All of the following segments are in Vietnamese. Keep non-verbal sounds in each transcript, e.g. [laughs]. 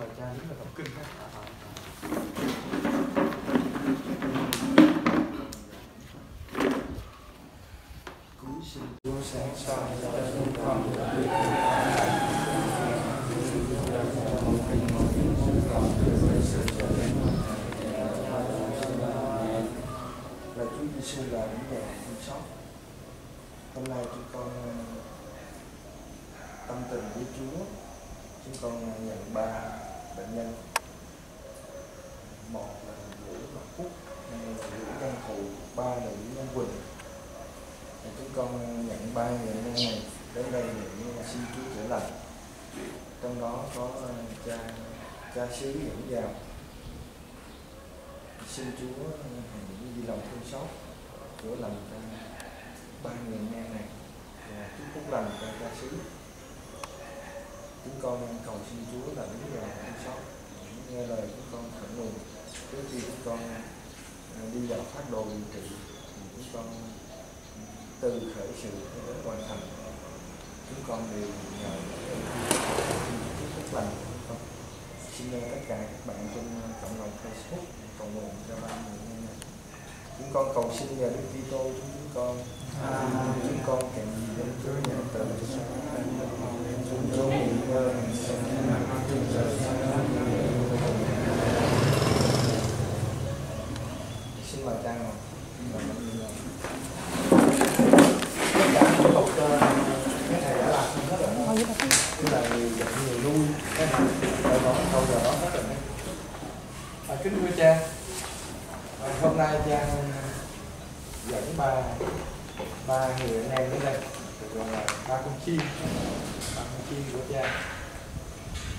Mời cha đứng là đọc kinh ha. Cúi xin Chúa sáng soi cho chúng con được là Chúa Giêsu là những nhà thương xót. Hôm nay chúng con ờ, tâm tình với Chúa, chúng con nhận ba bệnh nhân. Một là Vũ Ngọc Phúc, hai là Vũ Văn Thụ, ba là Vũ Văn Quỳnh. thì chúng con nhận ba người nhân này đến đây để xin Chúa chữa lành. Trong đó có ờ, cha cha xứ dẫn vào xin Chúa ờ, hãy di lòng thương xót chữa lành cho ba người nghe này và chúc phúc lành cho cha xứ chúng con cầu xin Chúa là đứng vào thương xót nghe lời chúng con khẩn nguyện. Trước khi chúng con à, đi vào phát đồ điều trị thì chúng con từ khởi sự đến hoàn thành. Chúng con đều nhờ chúc lành con xin tất cả các bạn trên cộng đồng Facebook cầu nguyện cho ba người nghe này chúng con cầu xin nhờ Đức Kitô chúng con. Chúng con kèm gì đến Chúa nhà từ chúng Chúa nghỉ ngơi xin mời cha ngồi xin mời mọi người ngồi tất cả thủ tục ờ, cái thầy đã làm xong hết rồi tức là người dẫn người nuôi cái này rồi còn câu giờ đó hết rồi đấy à, kính thưa cha à, hôm nay cha dẫn ba ba người anh em đến đây được gọi là ba con chim ba con chim của cha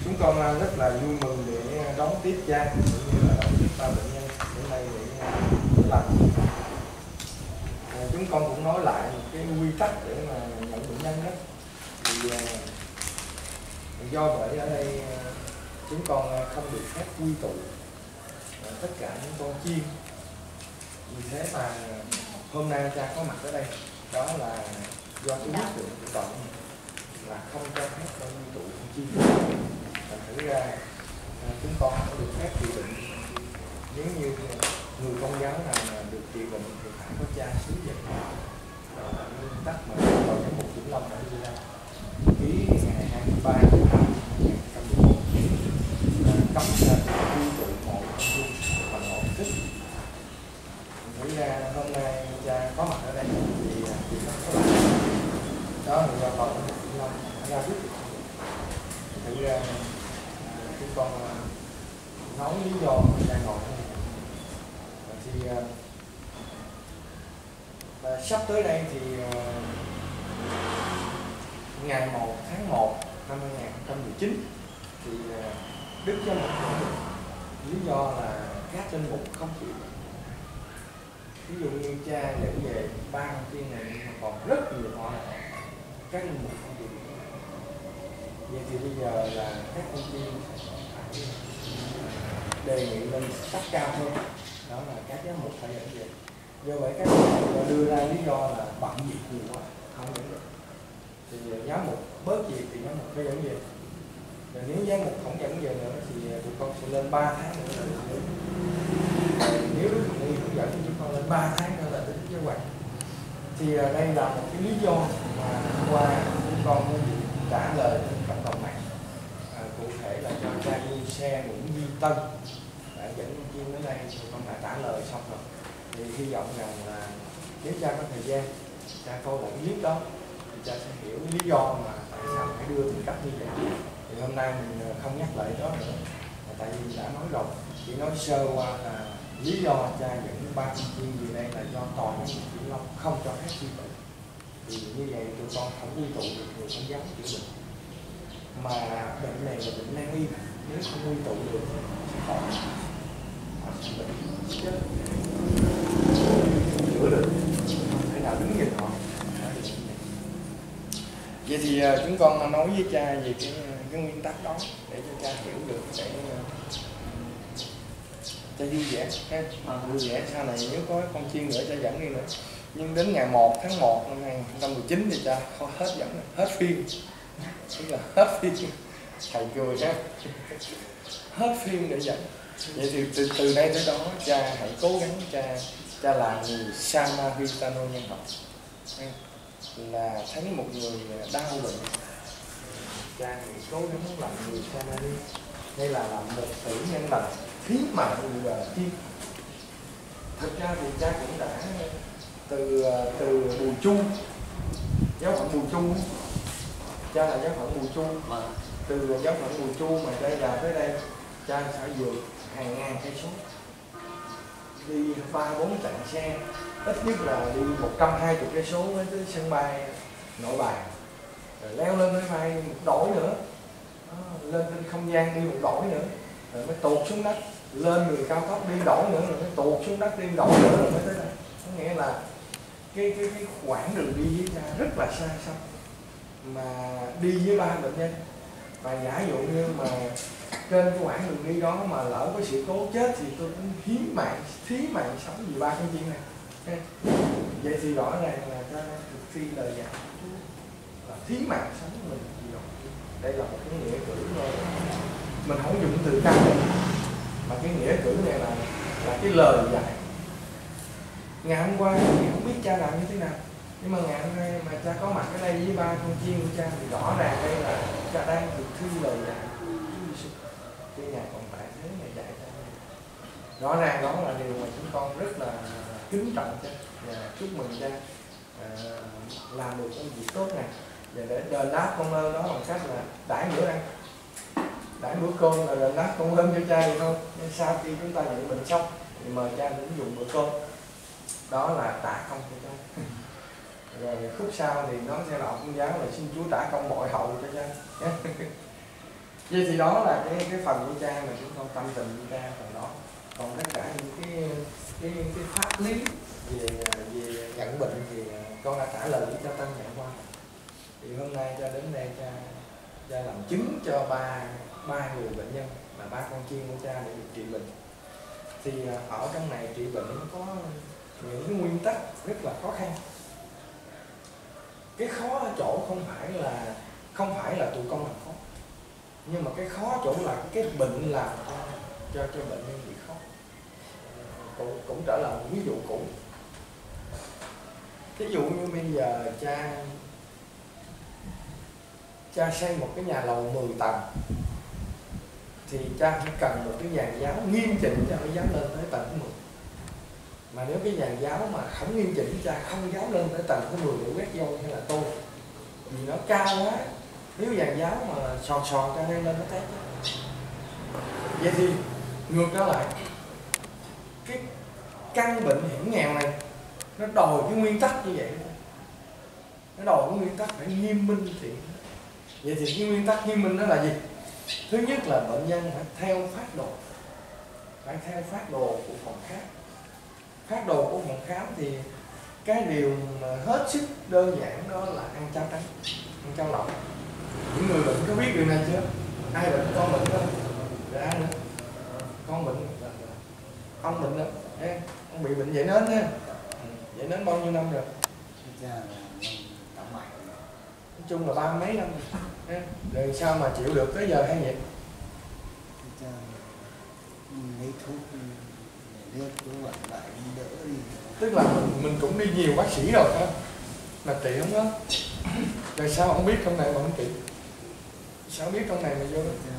chúng con à, rất là vui mừng để đón tiếp cũng như là đón tiếp ba bệnh nhân đến đây để lành à, chúng con cũng nói lại một cái quy tắc để mà nhận bệnh nhân đó. Thì à, do vậy ở đây à, chúng con à, không được phép quy tụ à, tất cả những con chim. Vì thế mà à, hôm nay cha có mặt ở đây đó là do cái quyết định của tổng là không cho phép con quy tụ con chim. Thành thử ra à, À, chúng con có được phép trị bệnh. Nếu như người con giáo nào mà được trị bệnh thì phải có cha xứ dẫn đó là nguyên tắc mà vào cái mục kiểm lâm đã đưa ra. Ký ngày 23 tháng 5 2011 cấm ra quy tụ hộ dung bằng hộ kích Nghĩ ra, hôm nay cha có mặt ở đây thì à, thì nó có lại đó là do phòng của Vĩnh Long ra quyết định. Ra à, con nói lý do mình đang ngồi ở đây thì à, và sắp tới đây thì à, ngày 1 tháng 1 năm 2019 thì à, Đức cho một lý do là các linh mục không chịu. Ví dụ như cha dẫn về ban con tiên này mà còn rất nhiều họ các linh mục không chịu vậy thì bây giờ là các công ty phải đề nghị lên cấp cao hơn. Đó là các giám mục phải dẫn về do vậy các giám mục đưa ra lý do là bận việc nhiều quá, không dẫn được. Thì giám mục bớt việc thì giám mục phải dẫn về rồi nếu giám mục không dẫn về nữa thì tụi con sẽ lên 3 tháng nữa là được. Nếu đức không đi hướng dẫn thì chúng con lên 3 tháng nữa là tính kế hoạch. Thì à, đây là một cái lý do mà hôm qua chúng con mới trả lời trên cộng đồng mạng à, cụ thể là cho cha du xe Nguyễn Duy Tân. Đã dẫn con chim đến đây, thì con đã trả lời xong rồi. Thì hy vọng rằng là nếu cha có thời gian, cha coi lại cái clip đó, thì cha sẽ hiểu lý do mà tại sao phải đưa tính cách như vậy thì hôm nay mình ờ, không nhắc lại đó nữa tại vì đã nói rồi. Chỉ nói sơ qua là lý do cha dẫn ba con chim về đây là do toàn những Vĩnh Long không cho phép quy tụ thì như vậy tụi con không quy tụ được người không dám chữa bệnh mà bệnh này là bệnh nan y nếu không quy tụ được họ họ sẽ bệnh chết chữa được không thể nào đứng nhìn họ vậy thì à, chúng con nói với cha về cái cái nguyên tắc đó để cho cha hiểu được để à, cha vui vẻ, ha. À. vui vẻ. Sau này nếu có con chiên nữa, cha dẫn đi nữa. Nhưng đến ngày 1 tháng 1 năm 2019 thì cha hết dẫn, hết phiên tức là hết phiên thầy cười ha hết phim để dạy. Vậy thì từ, từ đây tới đó cha hãy cố gắng cha cha làm người Samaritano nhân hậu là thấy một người đau bệnh. Cha hãy cố gắng làm người Samari hay là làm một tử nhân lành thí mạng người chim thực ra thì cha cũng đã từ từ bùi chu giáo phận bùi chu cha là giáo phận bùi chu Vâng từ giáo phận bùi chu mà đây là tới đây cha sẽ vượt hàng ngàn cây số. Đi ba bốn chặng xe ít nhất là đi 120 cây số mới tới sân bay nội bài. Rồi leo lên máy bay một đổi nữa. Đó, lên trên không gian đi một đổi nữa. Rồi mới tuột xuống đất. Lên đường cao tốc đi đổi nữa rồi mới tuột xuống đất đi đổi nữa rồi mới tới đây. Có nghĩa là cái cái cái khoảng đường đi với cha rất là xa xăm. Mà đi với ba bệnh nhân và giả dụ như mà trên cái quãng đường đi đó mà lỡ có sự cố chết thì tôi cũng hiếm mạng, thí mạng sống vì ba cái chuyện này. Vậy thì rõ ràng là cho đang thực thi lời dạy Chúa là thí mạng sống của mình vì đó đây là một cái nghĩa cử thôi. Mình không dùng từ căn mà cái nghĩa cử này là là cái lời dạy. Ngày hôm qua thì không biết cha làm như thế nào, nhưng mà ngày hôm nay mà cha có mặt ở đây với ba con chiên của cha thì rõ ràng đây là cha đang được thi lời dạy cái nhà khi còn tại thế này dạy cho rõ ràng đó là điều mà chúng con rất là kính trọng cha và chúc mừng cha à, làm được công việc tốt này. Và để đền đáp công ơn đó bằng cách là đãi bữa ăn. Đãi bữa cơm là đền đáp công ơn cho cha được không? nên sau khi chúng ta nhận bệnh xong thì mời cha đến dùng bữa cơm. Đó là tạ công cho cha rồi khúc sau thì nó sẽ là ông giáo là xin Chúa trả công bội hậu cho cha. [laughs] Vậy thì đó là cái cái phần của cha mà chúng con tâm tình của cha phần đó. Còn tất cả những cái cái cái pháp lý về về nhận bệnh thì con đã trả lời với cha tăng ngày qua thì hôm nay cha đến đây cha cha làm chứng cho ba ba người bệnh nhân là ba con chiên của cha để được trị bệnh. Thì à, ở trong này trị bệnh nó có những cái nguyên tắc rất là khó khăn cái khó ở chỗ không phải là, không phải là tụi con làm khó. Nhưng mà cái khó chỗ là cái bệnh làm cho cho cho bệnh nhân bị khó. Cũng cũng trở lại một ví dụ cũ. Ví dụ như bây giờ cha cha xây một cái nhà lầu 10 tầng, thì cha phải cần một cái dàn giáo nghiêm chỉnh cho nó dám lên tới tầng 10 mà nếu cái dàn giáo mà không nghiêm chỉnh cha không giáo lên tới tầng thứ 10 để quét dâu hay là tu, vì nó cao quá. Nếu dàn giáo mà sòn sòn cho nên lên nó té vậy thì ngược trở lại cái căn bệnh hiểm nghèo này nó đòi cái nguyên tắc như vậy nó đòi cái nguyên tắc phải nghiêm minh thì vậy thì cái nguyên tắc nghiêm minh đó là gì? Thứ nhất là bệnh nhân phải theo phát đồ phải theo phát đồ của phòng khác phát đồ của phòng khám thì cái điều mà hết sức đơn giản đó là ăn cháo trắng ăn cháo lỏng những người bệnh có biết điều này chưa? Ai bệnh? Con bệnh không rồi ai nữa. Con bệnh. Ông bệnh đó. Ê, ông bị bệnh dậy nến ha dậy nến bao nhiêu năm rồi? Nói chung là ba mấy năm. Rồi rồi sao mà chịu được tới giờ hay vậy? Dạ, Nghĩ thuốc tức là mình, mình cũng đi nhiều bác sĩ rồi ha mà trị không đó rồi sao không biết trong này mà không trị sao biết trong này mà vô đó Cha,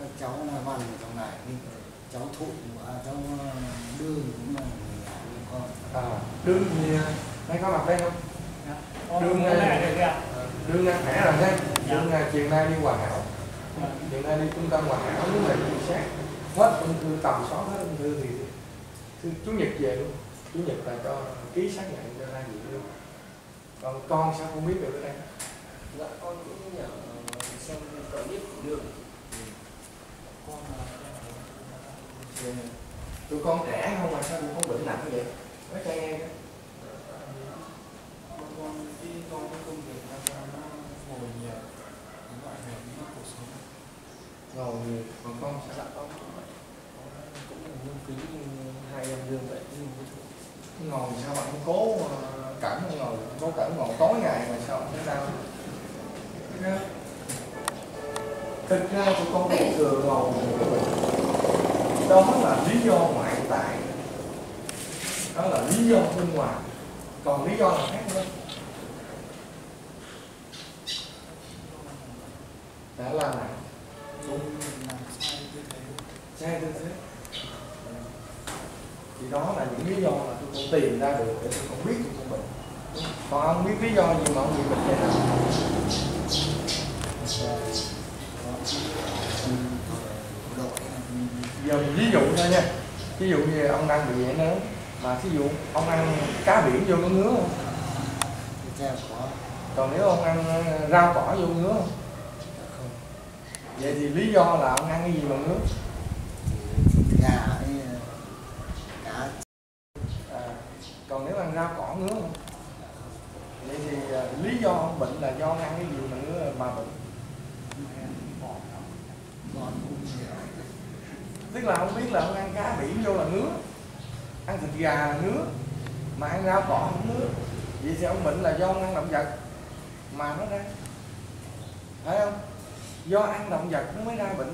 các cháu là văn ở trong này đi cháu thụ à, cháu ờ, đương cũng là người nhà của con. À đương thì nay có mặt đây không? Đương Đương này- này được đương đang khỏe rồi ha Dạ. đương là chiều nay đi hòa hảo. Chiều nay đi trung tâm hòa hảo mà đi sát hết ung thư tầm soát hết ung thư thì chủ nhật về luôn. Chủ nhật là cho ký xác nhận cho ra viện luôn. Còn con sao không biết được ở đây? Dạ con cũng nhờ xem clip của đường. Con là Thì tụi con trẻ không mà sao con bệnh nặng vậy? Nói cho nghe cái. con con đi con cái công việc nó ngồi nhiều nó gọi về cái cuộc sống. Ngồi nhiều còn con dạ sao? Vậy Con cũng cứu như hai em dương vậy ngồi sao bạn không cố cẩn không ngồi không cố cẩn ngồi tối ngày mà sao không Thấy không? thực ra tụi con bị thừa ngầu đó là lý do ngoại tại. Đó là lý do bên ngoài. Còn lý do là khác nữa? Đã là nào? Đúng thế sai tư thế thì đó là những lý do mà tôi con tìm ra được để tôi không biết tôi con bệnh còn ông biết lý do gì mà ông bị bệnh vậy nào giờ mình ví dụ thôi nha. Ví dụ như ông đang bị vậy nữa mà ví dụ ông ăn cá biển vô có ngứa không? Còn nếu ông ăn ờ, rau cỏ vô ngứa không? Vậy thì lý do là ông ăn cái gì mà ngứa thịt gà với cá à, còn nếu ăn rau cỏ ngứa không vậy thì ờ, lý do ông bệnh là do ông ăn cái gì mà ngứa mà bệnh ngon cũng nhiều tức là ông biết là ông ăn cá nứa ăn thịt gà là mà ăn rau cỏ không nứa vậy thì ông bệnh là do ông ăn động vật mà nó ra. Phải không? Do ăn động vật nó mới ra bệnh.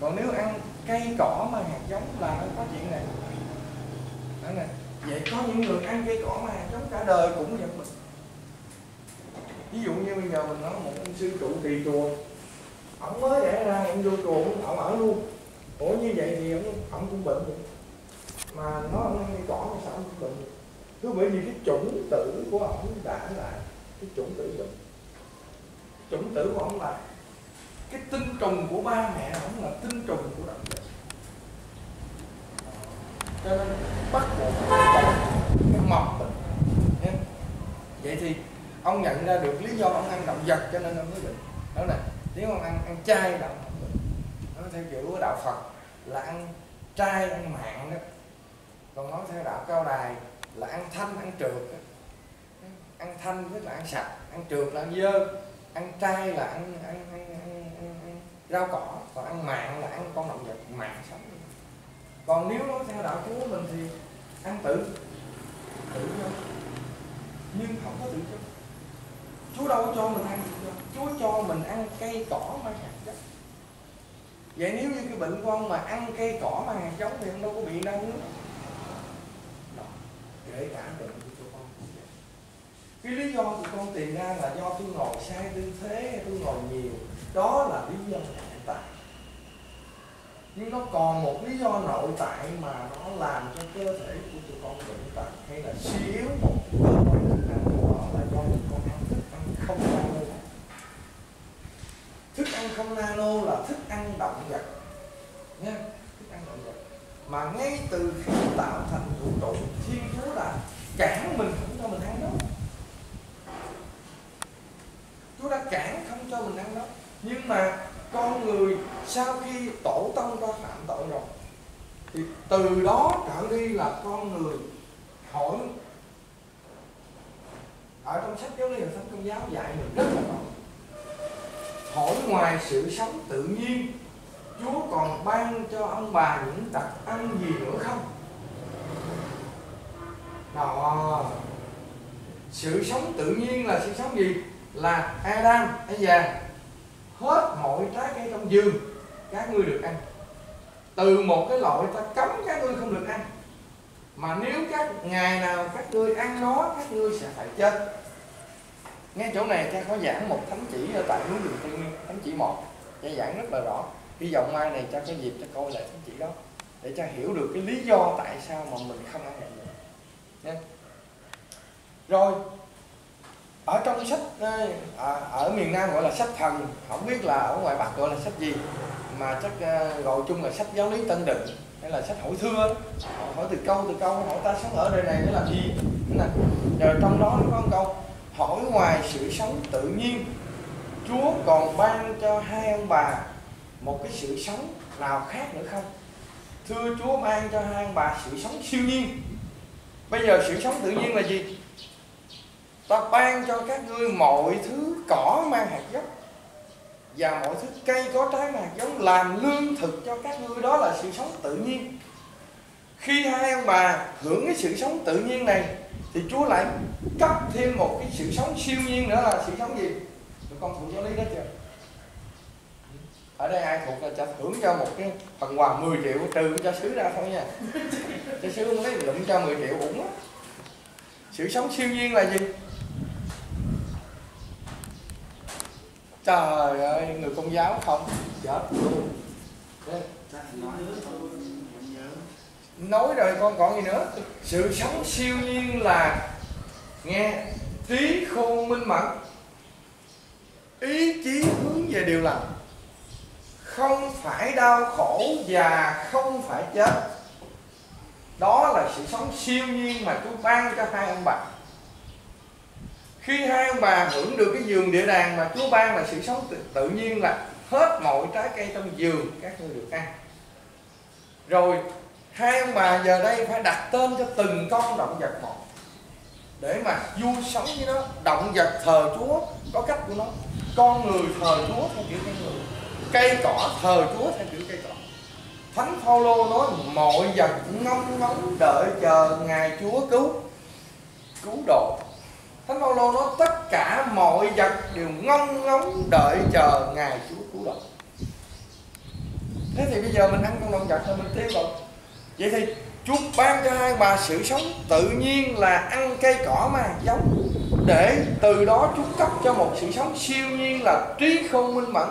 Còn nếu ăn cây cỏ mà hạt giống là nó có chuyện này. Đó nè vậy có những người ăn cây cỏ mà hạt giống cả đời cũng vẫn bệnh ví dụ như bây giờ mình nói một ông sư trụ trì chùa ông mới đẻ ra ông vô chùa ông ở luôn. Ủa như vậy thì ông, ông cũng bệnh được mà nó ông cỏ nó sao ông cũng bệnh? Được cứ bởi vì cái chủng tử của ông đã là cái chủng tử bệnh chủng tử của ông là cái tinh trùng của ba mẹ ông là tinh trùng của động vật. Cho nên bắt buộc phải cái mầm bệnh. Vậy thì ông nhận ra được lý do ông ăn động vật cho nên ông mới bệnh đó là nếu ông ăn ăn chay là ông không bệnh nó theo kiểu của đạo Phật là ăn trai ăn mạng đó còn nói theo đạo cao đài là ăn thanh ăn trượt ăn thanh tức là ăn sạch ăn trượt là ăn dơ ăn trai là ăn ăn, ăn, ăn, ăn, ăn rau cỏ còn ăn mặn là ăn con động vật mặn sống. Còn nếu nói theo đạo chúa mình thì ăn tự tự do nhưng không có tự do chúa đâu có cho mình ăn tự do chúa cho mình ăn cây cỏ mà hạt giống. Vậy nếu như cái bệnh của ông mà ăn cây cỏ mà hạt giống thì ông đâu có bị đau nữa kể cả bệnh của tụi con. Cái lý do tụi con tìm ra là do tôi ngồi sai tư thế hay tôi ngồi nhiều. Đó là lý do nội tại. Nhưng nó còn một lý do nội tại mà nó làm cho cơ thể của tụi con bệnh tật, hay là suy yếu một cơ quan chức năng của nó là do tụi con ăn thức ăn không nano. Thức ăn không nano là thức ăn động vật, nha thức ăn động vật mà ngay từ khi tạo thành vũ trụ, thiên chúa là cản mình không cho mình ăn đó. Chúa đã cản không cho mình ăn đó. Nhưng mà con người sau khi tổ tông ta phạm tội rồi, thì từ đó trở đi là con người hỏi ở trong sách giáo lý và thánh công giáo dạy mình rất là rõ. Hỏi ngoài sự sống tự nhiên Chúa còn ban cho ông bà những đặc ăn gì nữa không? Đó. Sự sống tự nhiên là sự sống gì? Là Adam, hay già hết mọi trái cây trong vườn các ngươi được ăn. Từ một cái loại ta cấm các ngươi không được ăn. Mà nếu các ngày nào các ngươi ăn nó, các ngươi sẽ phải chết. Nghe chỗ này cha có giảng một thánh chỉ ở tại núi rừng tây nguyên, thánh chỉ một cha giảng rất là rõ hy vọng mai này cha có dịp cho coi lại thánh chỉ đó để cha hiểu được cái lý do tại sao mà mình không ăn vậy nha. Rồi ở trong sách ờ, à, ở, miền Nam gọi là sách thần không biết là ở ngoài Bắc gọi là sách gì mà chắc ờ, gọi chung là sách giáo lý Tân Định hay là sách hỏi thưa hỏi từ câu từ câu hỏi ta sống ở đời này để làm gì? Rồi trong đó nó có một câu hỏi ngoài sự sống tự nhiên Chúa còn ban cho hai ông bà một cái sự sống nào khác nữa không? Thưa Chúa ban cho hai ông bà sự sống siêu nhiên. Bây giờ sự sống tự nhiên là gì? Ta ban cho các ngươi mọi thứ cỏ mang hạt giống và mọi thứ cây có trái mang hạt giống làm lương thực cho các ngươi. Đó là sự sống tự nhiên. Khi hai ông bà hưởng cái sự sống tự nhiên này, thì Chúa lại cấp thêm một cái sự sống siêu nhiên nữa là sự sống gì? Tụi con phụ giáo lý đó chưa? Ở đây ai thuộc là cho thưởng cho một cái phần quà 10 triệu trừ cho sứ ra thôi nha. Cho sứ không lấy lụm cho 10 triệu uổng á sự sống siêu nhiên là gì? Trời ơi, người công giáo không chết luôn. Nói rồi con còn gì nữa? Sự sống siêu nhiên là nghe trí khôn minh mẫn, ý chí hướng về điều lành không phải đau khổ và không phải chết. Đó là sự sống siêu nhiên mà Chúa ban cho hai ông bà. Khi hai ông bà hưởng được cái giường địa đàng mà Chúa ban là sự sống tự, tự nhiên là hết mọi trái cây trong giường các ngươi được ăn. Rồi hai ông bà giờ đây phải đặt tên cho từng con động vật một để mà vui sống với nó. Động vật thờ Chúa có cách của nó. Con người thờ Chúa theo kiểu con người cây cỏ, thờ Chúa theo kiểu cây cỏ. Thánh Phaolô nói, mọi vật ngóng ngóng đợi chờ ngày Chúa cứu cứu độ. Thánh Phaolô nói, tất cả mọi vật đều ngóng ngóng đợi chờ ngày Chúa cứu độ. Thế thì bây giờ mình ăn con động vật thôi, mình tiêu rồi vậy thì Chúa ban cho hai bà sự sống tự nhiên là ăn cây cỏ mà giống để từ đó Chúa cấp cho một sự sống siêu nhiên là trí khôn minh mẫn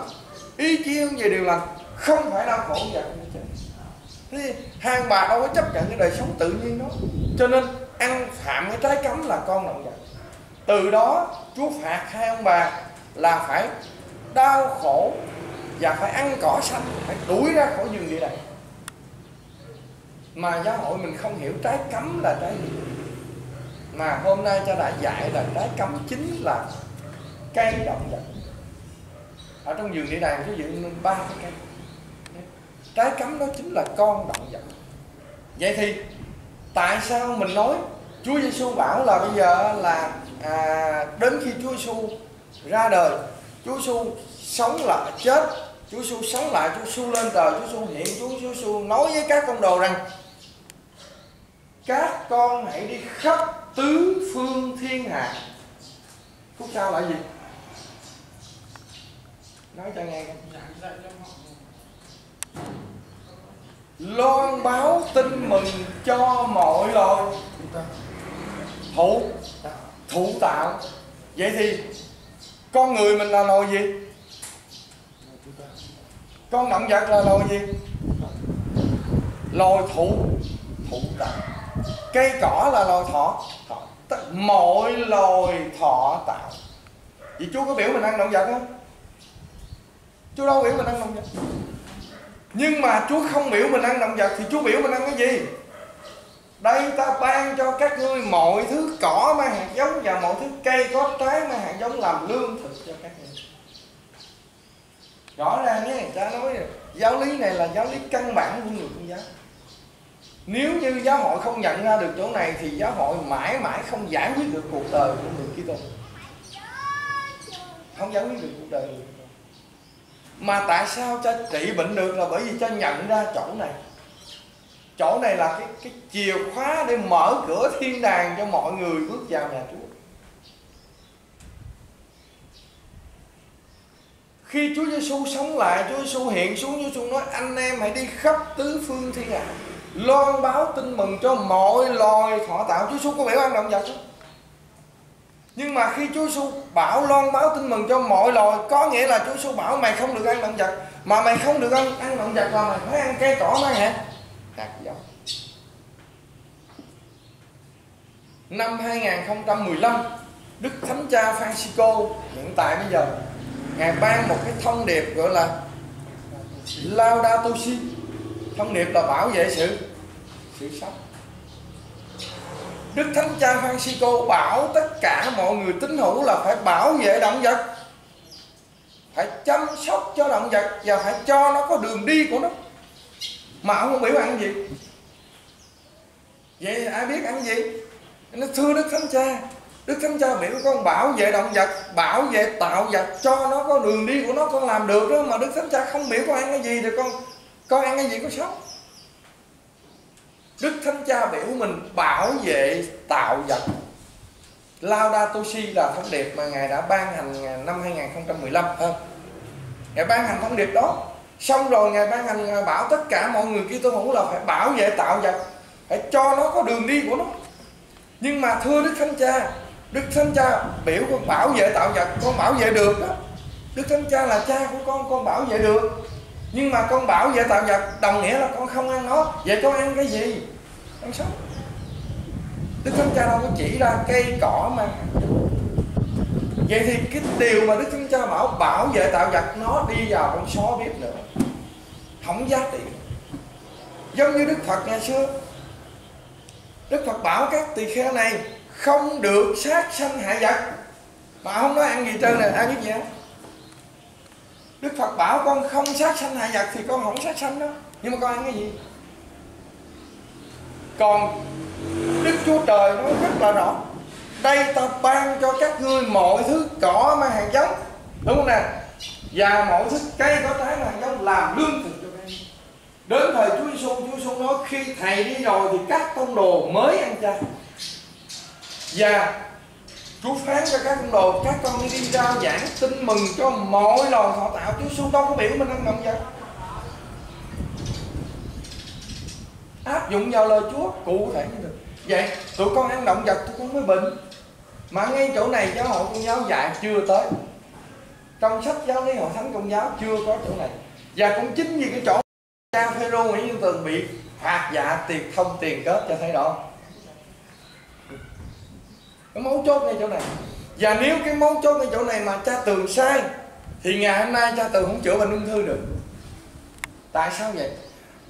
ý chí hướng về điều lành không phải đau khổ vật thế hai bà đâu có chấp nhận cái đời sống tự nhiên đó. Cho nên ăn phạm cái trái cấm là con động vật dạ. từ đó Chúa phạt hai ông bà là phải đau khổ và phải ăn cỏ xanh, phải đuổi ra khỏi vườn địa đàng mà giáo hội mình không hiểu trái cấm là trái gì. Mà hôm nay cha đã dạy là trái cấm chính là cây động vật ở trong vườn địa đàng ví dụ ba cái cây trái cấm đó chính là con động vật. Vậy thì tại sao mình nói Chúa Giêsu bảo là bây giờ là à, đến khi Chúa Giêsu ra đời Chúa Giêsu sống lại chết Chúa Giêsu sống lại Chúa Giêsu lên trời Chúa Giêsu hiện Chúa Giêsu nói với các con đồ rằng các con hãy đi khắp tứ phương thiên hạ. Phút sau là gì? Nói cho nghe loan báo tin mừng cho mọi loài. Thụ thụ tạo. Vậy thì, con người mình là loài gì? Con động vật là loài gì? Loài thụ thụ tạo. Cây cỏ là loài thọ thọ mọi loài thọ tạo. Vậy chú có biểu mình ăn động vật không? Chú đâu biểu mình ăn động vật? Nhưng mà Chúa không biểu mình ăn động vật thì Chúa biểu mình ăn cái gì? Đây ta ban cho các ngươi mọi thứ cỏ mang hạt giống và mọi thứ cây có trái mang hạt giống làm lương thực cho các ngươi. Rõ ràng nhé cha nói giáo lý này là giáo lý căn bản của người công giáo. Nếu như giáo hội không nhận ra được chỗ này thì giáo hội mãi mãi không giải quyết được cuộc đời của người Kitô. Không giải quyết được cuộc đời người mà tại sao cho trị bệnh được là bởi vì cho nhận ra chỗ này? Chỗ này là cái cái chìa khóa để mở cửa thiên đàng cho mọi người bước vào nhà Chúa. Khi Chúa Giêsu sống lại, Chúa Giêsu hiện xuống, Chúa Giêsu nói, anh em hãy đi khắp tứ phương thiên hạ, loan báo tin mừng cho mọi loài thọ tạo. Chúa Giêsu có biểu an động vật không nhưng mà khi Chúa Giêsu bảo loan báo tin mừng cho mọi loài, có nghĩa là Chúa Giêsu bảo mày không được ăn động vật, mà mày không được ăn ăn động vật là mày phải ăn cây cỏ mà hả? Hạt giống. Năm 2015 Đức Thánh Cha Francisco hiện tại bây giờ, ngài ban một cái thông điệp gọi là Laudato Si. Thông điệp là bảo vệ sự sự sống. Đức Thánh Cha Francisco bảo tất cả mọi người tín hữu là phải bảo vệ động vật, phải chăm sóc cho động vật và phải cho nó có đường đi của nó. Mà ông không biểu ăn gì. Vậy ai biết ăn gì? Nó thưa Đức Thánh Cha. Đức Thánh Cha biểu con bảo vệ động vật, Bảo vệ tạo vật Cho nó có đường đi của nó, con làm được đó. Mà Đức Thánh Cha không biểu con ăn cái gì Thì con con ăn cái gì có sống Đức Thánh Cha biểu mình bảo vệ tạo vật. Laudato Si là thông điệp mà Ngài đã ban hành năm 2015 không? Ngài ban hành thông điệp đó. Xong rồi ngài ban hành ngài bảo tất cả mọi người kia tôi hữu là phải bảo vệ tạo vật, phải cho nó có đường đi của nó. Nhưng mà thưa đức thánh cha, đức thánh cha biểu con bảo vệ tạo vật, con bảo vệ được đó. Đức thánh cha là cha của con con bảo vệ được. Nhưng mà con bảo vệ tạo vật, đồng nghĩa là con không ăn nó. Vậy con ăn cái gì? Ăn sống đức thánh cha đâu có chỉ ra cây cỏ mà. Vậy thì cái điều mà đức thánh cha bảo bảo vệ tạo vật nó đi vào con xó bếp nữa. Không giá trị. Giống như đức phật ngày xưa. Đức phật bảo các tỳ kheo này, không được sát sanh hại vật. Mà không nói ăn gì trơn này ai biết gì hết. Đức phật bảo con không sát sanh hại vật thì con không sát sanh đó. Nhưng mà con ăn cái gì? Còn đức chúa trời nói rất là rõ. Đây ta ban cho các ngươi mọi thứ cỏ mang hàng giống. Đúng không nè? Và mọi thứ cây có trái mang hàng giống làm lương thực cho các ngươi. Đến thời Chúa Giêsu Chúa Giêsu nói khi thầy đi rồi thì các tông đồ mới ăn chay. Và Chúa phán cho các tông đồ, các con đi rao giảng tin mừng cho mọi loài họ tạo. Chúa Giêsu đâu có biểu mình ăn mừng vậy. Áp dụng vào lời Chúa, cụ thể như được vậy, tụi con ăn động vật tụi con mới bệnh. Mà ngay chỗ này giáo hội công giáo dạy, chưa tới. Trong sách giáo lý hội thánh công giáo chưa có chỗ này. Và cũng chính vì cái chỗ cha phêrô nguyễn Dương tường bị phạt dạ tiền, không tiền kết cho thấy đó cái mấu chốt ngay chỗ này. Và nếu cái mấu chốt ngay chỗ này mà cha tường sai, thì ngày hôm nay cha tường không chữa bệnh ung thư được. Tại sao vậy?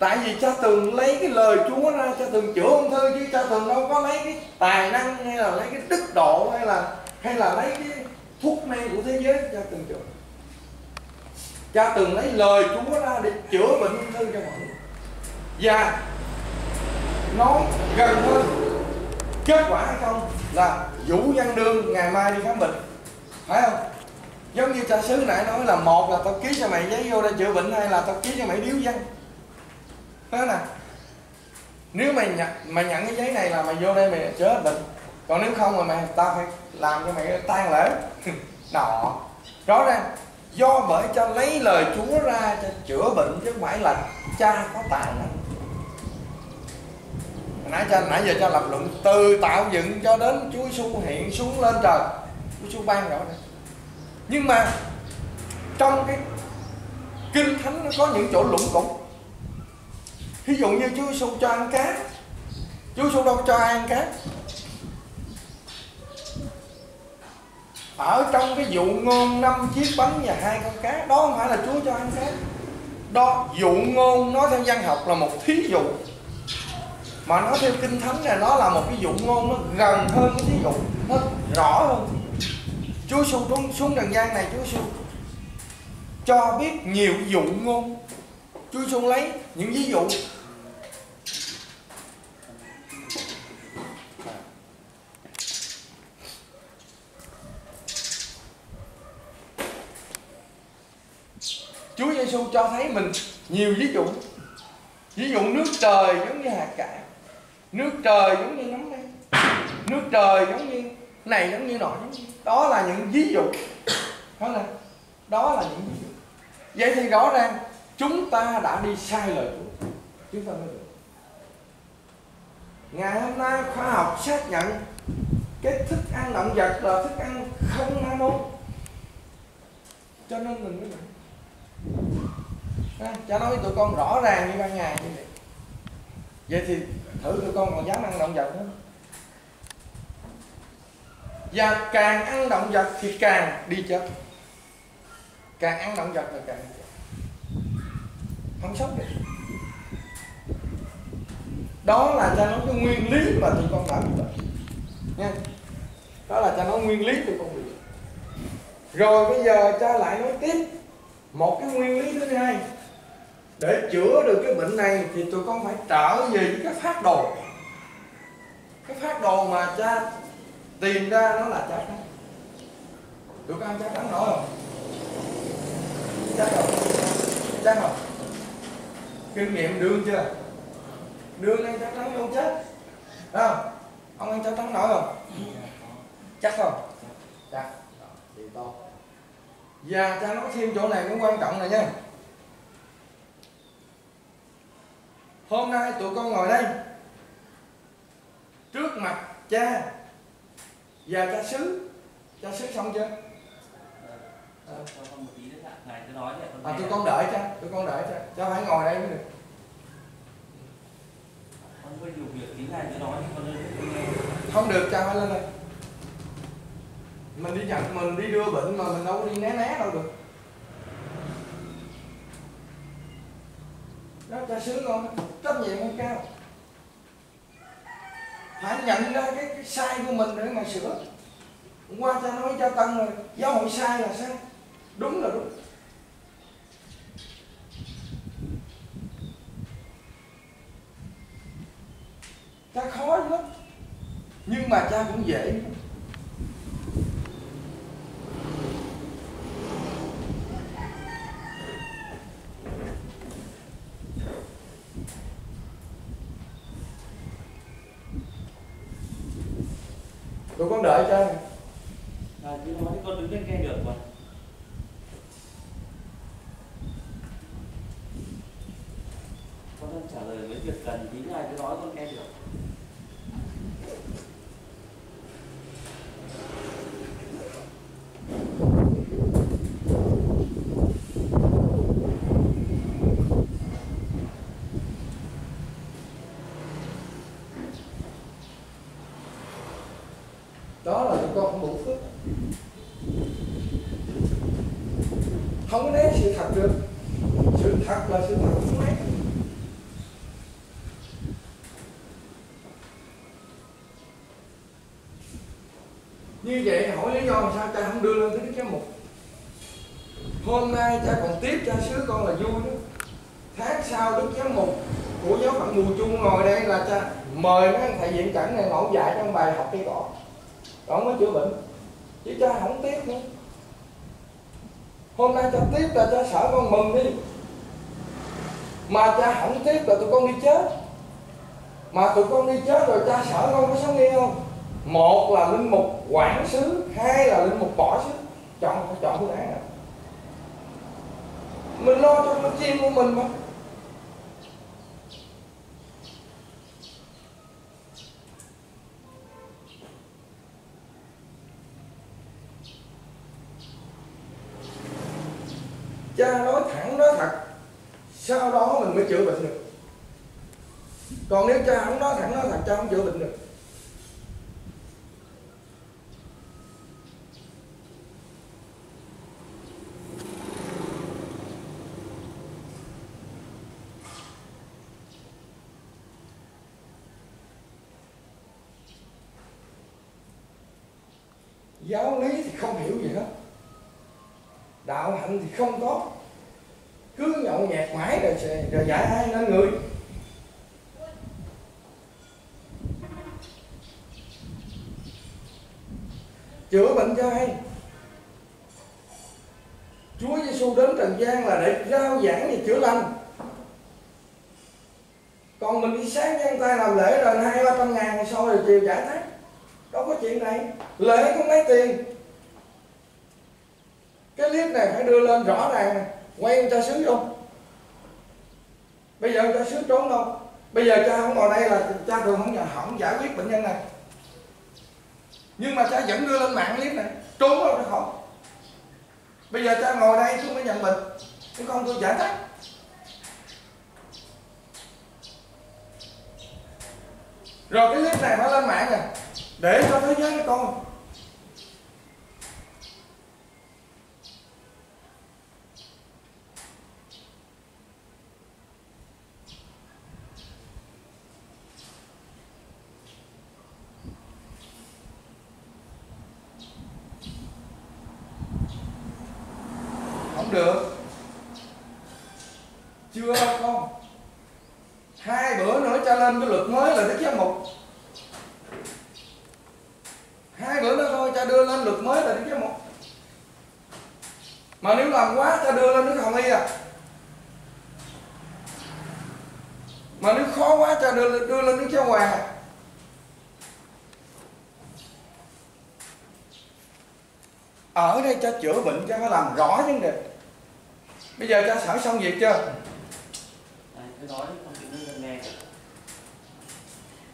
Tại vì cha từng lấy cái lời chúa ra, cha từng chữa ung thư chứ, cha từng đâu có lấy cái tài năng hay là lấy cái đức độ hay là hay là lấy cái thuốc men của thế giới. Cha từng chữa. Cha từng lấy lời chúa ra để chữa bệnh ung thư cho mọi người. Và nói gần hơn, kết quả hay không là vũ văn đương ngày mai đi khám bệnh. Phải không? Giống như cha xứ nãy nói là một là tao ký cho mày giấy vô để chữa bệnh hay là tao ký cho mày điếu văn đó nè nếu mày nhận mày nhận cái giấy này là mày vô đây mày chữa bệnh còn nếu không mà mày, tao phải làm cho mày tan lễ. [laughs] Nọ rõ ràng, do bởi cho lấy lời chúa ra cho chữa bệnh chứ không phải là cha có tài năng nãy cho, nãy giờ cho lập luận, từ tạo dựng cho đến Chúa xu hiện, xuống lên trời. Chúa xu ban rõ ràng. Nhưng mà trong cái kinh thánh nó có những chỗ lủng củng ví dụ như Chúa Giêsu cho ăn cá Chúa Giêsu đâu cho ai ăn cá ở trong cái dụ ngôn năm chiếc bánh và hai con cá đó không phải là Chúa cho ăn cá đó dụ ngôn nói theo văn học là một thí dụ. Mà nói theo kinh thánh là nó là một cái dụ ngôn nó gần hơn cái thí dụ nó rõ hơn. Chúa Giêsu xuống, xuống trần gian này Chúa Giêsu cho biết nhiều dụ ngôn. Chúa Giêsu lấy những ví dụ. Chúa Giêsu cho thấy mình nhiều ví dụ. Ví dụ nước trời giống như hạt cải. Nước trời giống như nấm đây. Nước trời giống như này giống như nọ giống như. Đó là những ví dụ. Đó là đó là những ví dụ. Vậy thì rõ ràng chúng ta đã đi sai lời Chúa. Chúng ta mới được. Ngày hôm nay khoa học xác nhận cái thức ăn động vật là thức ăn không nano cho nên mình mới vậy à, cha nói tụi con rõ ràng như ban ngày như vậy. Vậy thì thử tụi con còn dám ăn động vật nữa và càng ăn động vật thì càng đi chết. Càng ăn động vật là càng đi chết không sống được. Đó là cha nói cái nguyên lý mà tụi con đã bị bệnh. Nha. Đó là cha nói nguyên lý tụi con bị bệnh. Rồi bây giờ cha lại nói tiếp một cái nguyên lý thứ hai. Để chữa được cái bệnh này thì tụi con phải trở về với cái phát đồ. Cái phát đồ mà cha tìm ra nó là cha trắng tụi con ăn chả trắng nổi không? Chắc không chắc không kinh nghiệm đương chưa? Đương ăn cháo trắng không chết Đấy không? Ông ăn cháo trắng nổi không? Chắc không? Chắc. Thì to và cha nói thêm chỗ này cũng quan trọng này nha. Hôm nay tụi con ngồi đây. Trước mặt cha và cha xứ. Cha xứ xong chưa? Cho cho nói con à tụi con đợi cha tụi con đợi cha cha phải ngồi đây mới được. Con hơi nhiều việc tí ngài cứ nói thì con lên con nghe. không được cha phải lên đây. Mình đi nhận mình đi đưa bệnh mà mình đâu có đi né né đâu được. Đó cha xứ con. Trách nhiệm không cao. Phải nhận ra cái, cái sai của mình để mà sửa. Hôm qua cha nói cha tân rồi giáo hội sai là sai. Đúng là đúng cha khó lắm. Nhưng mà cha cũng dễ. Tụi con đợi cha nè. Ngài cứ nói thì con đứng lên nghe được mà. Con đang trả lời mấy việc cần tí ngài cứ nói con nghe được. đó là tụi con không đủ phước không có né sự thật được. Sự thật là sự thật. Không né. Như vậy, hỏi lý do sao cha không đưa lên tới cái mục? Hôm nay cha còn tiếp cha xứ con là vui đó. Tháng sau đức giám mục của giáo phận mùa chung ngồi đây là cha mời mấy anh thầy viện cảnh này ngồi dạy trong bài học cây cỏ còn mới chữa bệnh. Chứ cha không tiếc nữa hôm nay cha tiếp là cha sợ con mừng đi. Mà cha không tiếp là tụi con đi chết. Mà tụi con đi chết rồi cha sợ con có sống nghe không? Một là linh mục quản xứ, hai là linh mục bỏ xứ. Chọn phải chọn phương án nào? Mình lo cho con chim của mình mà. Cha nói thẳng, nói thật. Sau đó mình mới chữa bệnh được. Còn nếu cha không nói thẳng, nói thật, cha không chữa bệnh được giáo lý thì không hiểu gì hết đạo hạnh thì không có cứ nhậu nhẹt mãi rồi, sẽ- rồi dạy ai nên người chữa bệnh cho ai Chúa Giêsu đến trần gian là để rao giảng và chữa lành còn mình đi sáng nhân tay làm lễ rồi hai ba trăm ngàn sau rồi chiều giải thoát đâu có chuyện này lễ có mấy tiền cái clip này phải đưa lên rõ ràng nè quay cho sướng không bây giờ cha sướng trốn đâu? Bây giờ cha không ngồi đây là cha thường không nhà không giải quyết bệnh nhân này. Nhưng mà cha vẫn đưa lên mạng clip này, trốn đâu được khỏi bây giờ cha ngồi đây tôi mới nhận bệnh cái con tôi giải thoát rồi cái clip này phải lên mạng nè, để cho thế giới nó coi không được chưa con hai bữa nữa cho lên cái luật mới là đức giám mục hai bữa nữa thôi cha đưa lên luật mới là đức giám mục mà nếu làm quá cha đưa lên đức hồng y à mà nếu khó quá cha đưa đưa lên đức giáo hoàng à ở đây cha chữa bệnh cha phải làm rõ vấn đề. Bây giờ cha sẵn xong việc chưa?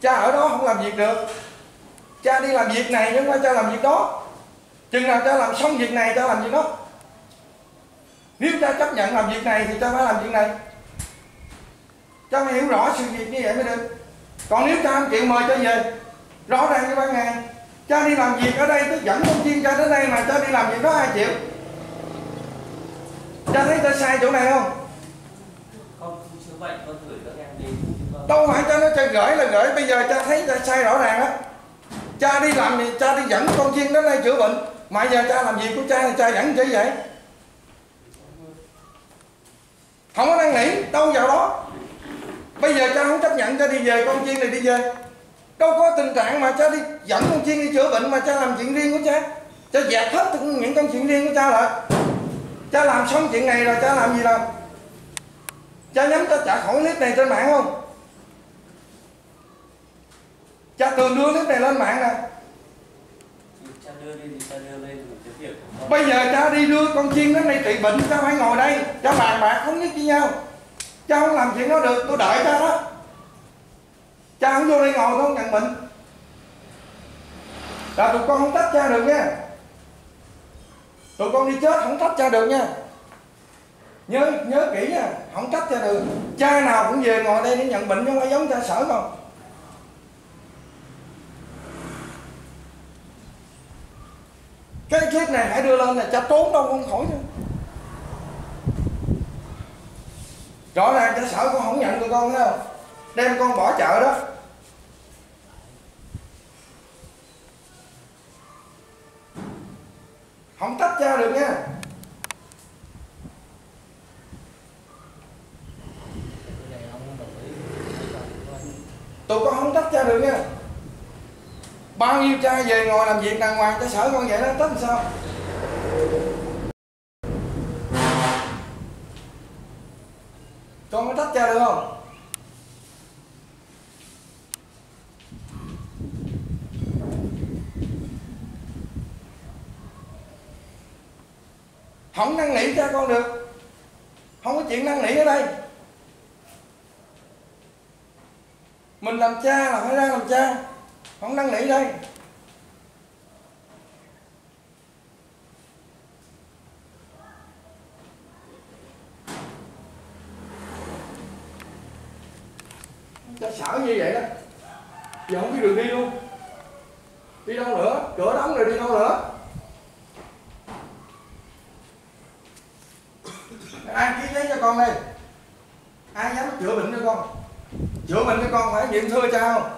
Cha ở đó không làm việc được. Cha đi làm việc này nhưng mà cha làm việc đó. Chừng nào cha làm xong việc này cha làm việc đó. Nếu cha chấp nhận làm việc này thì cha phải làm việc này. Cha phải hiểu rõ sự việc như vậy mới được. Còn nếu cha không chịu mời cha về rõ ràng như ban ngày cha đi làm việc ở đây tôi dẫn con chiên cha đến đây mà cha đi làm việc đó ai chịu cha thấy cha sai chỗ này không? Không chưa vậy con gửi các em đi. Đâu phải cha nói cha gửi là gửi bây giờ cha thấy cha sai rõ ràng á. Cha đi làm thì cha đi dẫn con chiên đến đây chữa bệnh. Mà giờ cha làm việc của cha thì cha dẫn chứ vậy? Không có năn nỉ đâu vào đó. Bây giờ cha không chấp nhận cha đi về con chiên này đi về đâu có tình trạng mà cha đi dẫn con chiên đi chữa bệnh mà cha làm chuyện riêng của cha. Cha dẹp hết những con chuyện riêng của cha lại. Cha làm xong chuyện này rồi cha làm gì đâu cha nhắm cha trả khỏi clip này trên mạng không? Cha thường đưa clip này lên mạng nè. Bây giờ cha đi đưa con chiên đến đây trị bệnh cha phải ngồi đây. Cha bàn bạc thống nhất với nhau. Cha không làm chuyện đó được tôi đợi cha đó cha không vô đây ngồi không, nhận bệnh. Là tụi con không tách cha được nha. Tụi con đi chết không tách cha được nha. Nhớ nhớ kỹ nha, không trách cha được. Cha nào cũng về ngồi đây để nhận bệnh chứ không phải giống cha sở không cái clip này hãy đưa lên là cha trốn đâu con khỏi nữa rõ ràng cha sở con không nhận tụi con, thấy không? Đem con bỏ chợ đó. Không tách cha được nha. Tụi con không tách cha được nha. Bao nhiêu cha về ngồi làm việc đàng hoàng cho sở con vậy đó, tách làm sao? Con có tách cha được không? Không năn nỉ cha con được. Không có chuyện năn nỉ ở đây. Mình làm cha là phải ra làm cha. Không năn nỉ đây. Cha sợ như vậy đó. Giờ không biết đường đi luôn. Đi đâu nữa? Cửa đóng rồi đi đâu nữa ai ký giấy cho con đây. Ai dám chữa bệnh cho con? Chữa bệnh cho con phải nghiệm thưa cha không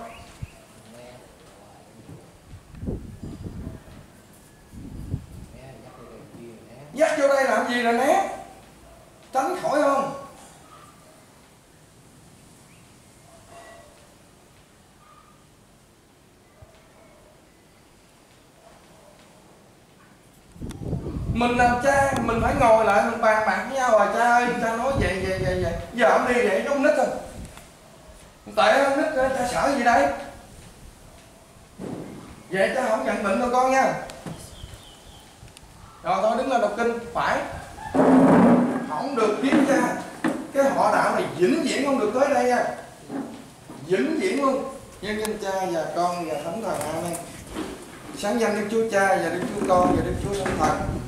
dắt vô đây làm gì là né? Tránh khỏi không mình làm cha, mình phải ngồi lại, mình bàn bạc với nhau rồi, cha ơi, cha nói vậy vậy vậy vậy. Giờ ông đi vậy giống nít thôi. Tệ ông nít ờ, cha sợ gì đây vậy cha không nhận bệnh đâu con nha. Rồi thôi, đứng lên đọc kinh, phải. Không được kiếm cha. Cái họ đạo này vĩnh viễn không được tới đây nha. Vĩnh viễn luôn. Nhân danh cha và con và thánh thần, amen. Sáng danh đức chúa cha và đức chúa con và đức chúa thánh thần.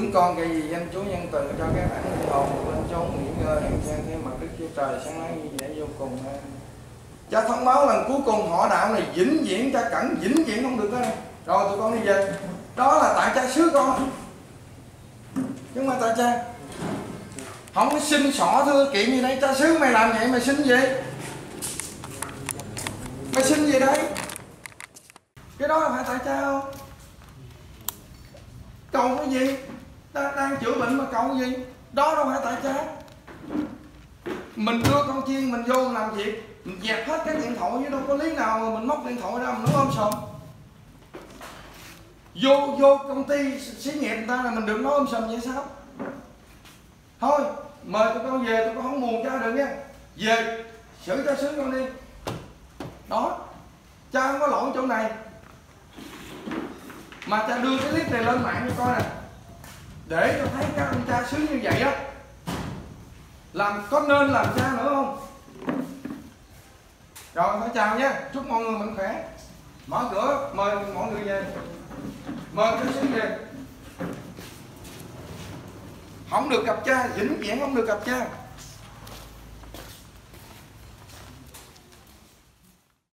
Chúng con gây gì? Danh chúa nhân từ cho các bạn linh hồn lên chốn nghỉ ngơi hàng sang thế mặt đức chúa trời sáng láng như vậy vô cùng cha thông báo lần cuối cùng họ đạo này vĩnh viễn cha cẩn vĩnh viễn không được đó này. rồi tụi con đi về. Đó là tại cha xứ con. Nhưng mà tại cha, không có xin xỏ thưa kiện gì đây. Cha xứ mày làm vậy mày xin gì? Mày xin gì đấy cái đó là phải tại cha không? Cầu cái gì? Ta đang chữa bệnh mà cầu gì? Đó đâu phải tại trái mình đưa con chiên mình vô làm việc, mình dẹp hết cái điện thoại chứ đâu có lý nào mà mình móc điện thoại ra mình nói ôm sòm. Vô vô công ty xí nghiệp người ta là mình đừng nói ôm sòm vậy sao? Thôi, mời tụi con về, tụi con không buồn cha được nha. Về, xử cho sướng con đi. Đó, cha không có lỗi chỗ này. Mà cha đưa cái clip này lên mạng cho coi nè để cho thấy các ông cha sướng như vậy á, làm có nên làm cha nữa không? Rồi phải chào nhé chúc mọi người mạnh khỏe. Mở cửa, mời mọi người về. Mời các sướng về. Không được gặp cha, vĩnh viễn không được gặp cha.